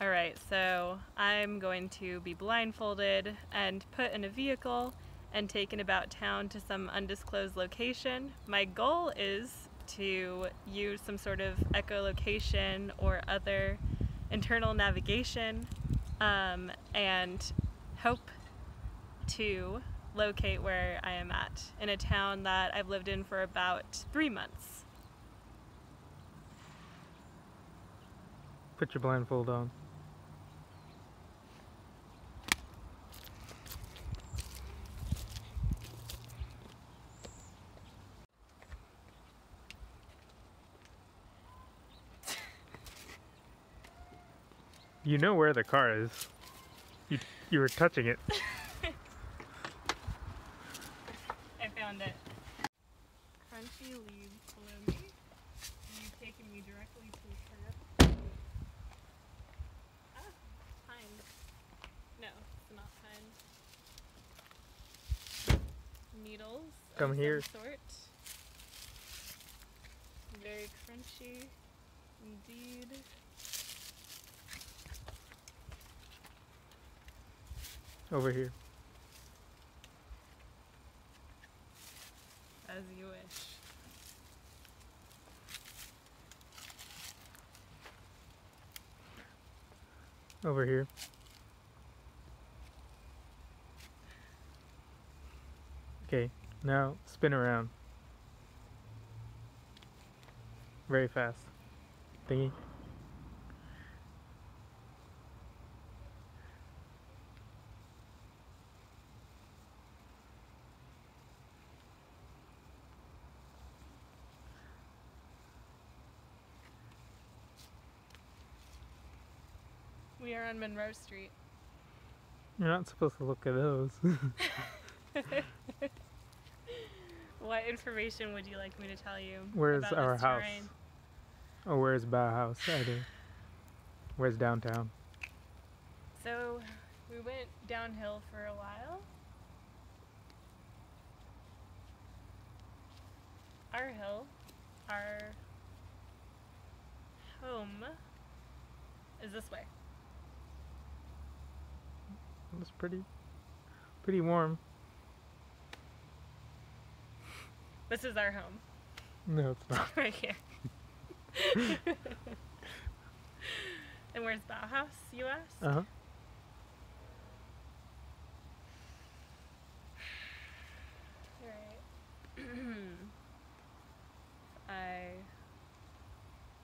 All right, so I'm going to be blindfolded and put in a vehicle and taken about town to some undisclosed location. My goal is to use some sort of echolocation or other internal navigation um, and hope to locate where I am at in a town that I've lived in for about three months. Put your blindfold on. You know where the car is. You, you were touching it. I found it. Crunchy leaves below me. You've taken me directly to the curb. Ah, pine. No, it's not pine. Needles. of Come here. Sort. Very crunchy, indeed. Over here. As you wish. Over here. Okay, now spin around. Very fast. Thingy. We are on Monroe Street. You're not supposed to look at those. What information would you like me to tell you? Where's our house? terrain? oh, where's Bauhaus? Either. Where's downtown? So we went downhill for a while. Our hill, our home is this way. It was pretty, pretty warm. This is our home, No, it's not. right here. and where's Bauhaus, you asked? Uh huh. Right. I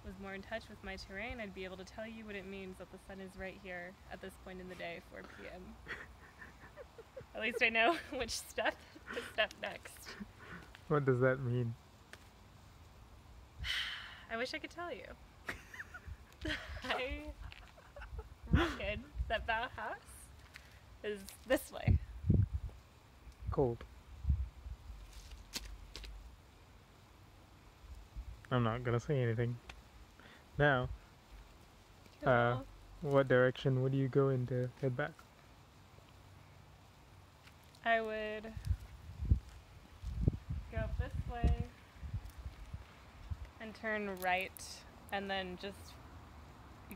was more in touch with my terrain, I'd be able to tell you what it means that the sun is right here at this point in the day, 4 p.m. at least I know which step to step next. What does that mean? I wish I could tell you. I reckon that Bauhaus is this way. Cold. I'm not gonna say anything. Now, Uh, what direction would you go in to head back? I would go up this way and turn right and then just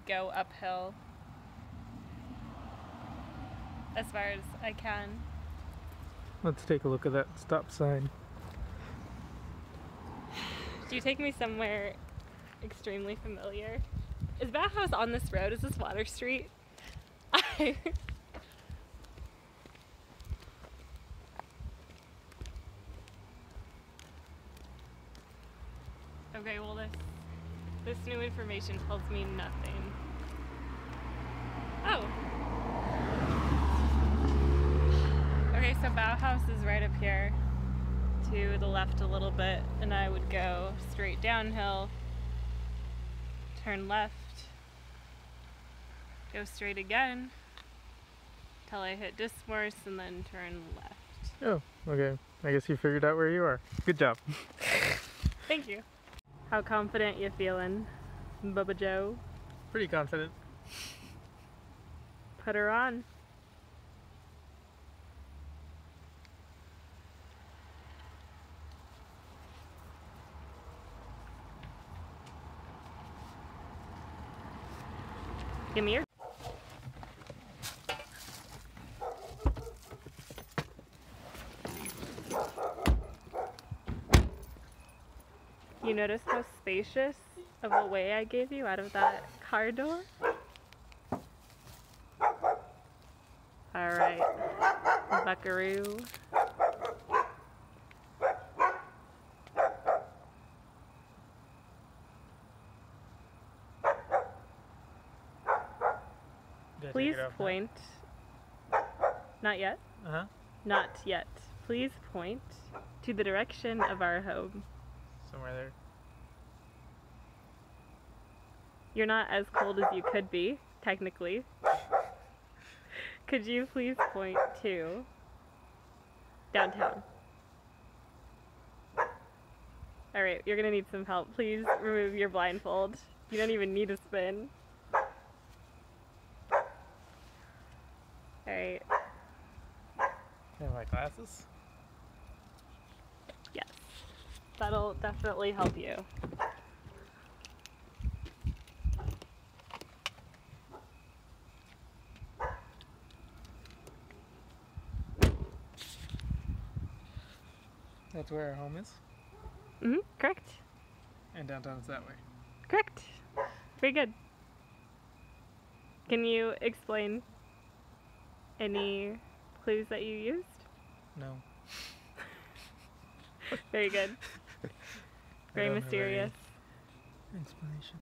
go uphill as far as I can. Let's take a look at that stop sign. Do you take me somewhere extremely familiar? Is Bauhaus on this road? Is this Water Street? I Okay, well this this new information tells me nothing. Oh. Okay, so Bauhaus is right up here to the left a little bit, and I would go straight downhill, turn left, go straight again till I hit Dismorse, and then turn left. Oh, okay. I guess you figured out where you are. Good job. Thank you. How confident you feeling, Bubba Joe? Pretty confident. Put her on. You notice how spacious of a way I gave you out of that car door? All right, buckaroo. Please point. Not yet. Uh huh. Not yet. Please point to the direction of our home. Somewhere there. You're not as cold as you could be, technically. Could you please point to downtown? Alright, you're gonna need some help. Please remove your blindfold. You don't even need a spin. Alright, Have my glasses? yes. That'll definitely help you. That's where our home is. Mm hmm correct. And downtown's that way. Correct. Very good. Can you explain any clues that you used? No. Very good. Very mysterious. Explanation.